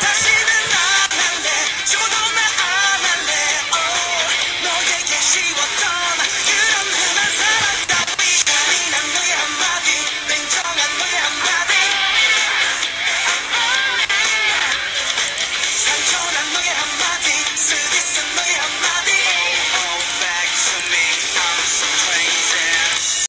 다시는 안 할래. 주도나 안 할래. Oh, 너에게 쉬워